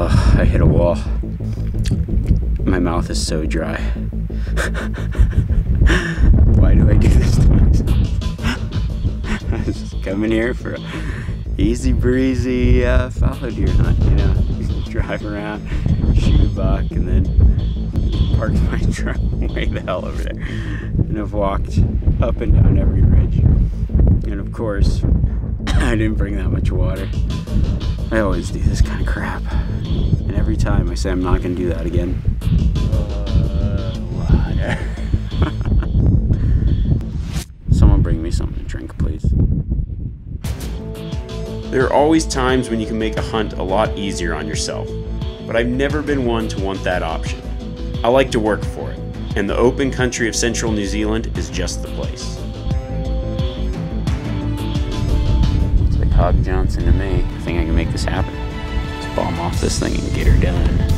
Oh, I hit a wall. My mouth is so dry. Why do I do this to myself? I was just coming here for a easy breezy uh, fallow deer hunt, you know. Drive around, shoot a buck, and then park my truck way the hell over there. And I've walked up and down every ridge. And of course, I didn't bring that much water. I always do this kind of crap. And every time I say I'm not gonna do that again. Someone bring me something to drink, please. There are always times when you can make a hunt a lot easier on yourself, but I've never been one to want that option. I like to work for it, and the open country of central New Zealand is just the place. It's like Hog Johnson to me. I think I can this happen. Just bomb off this thing and get her done.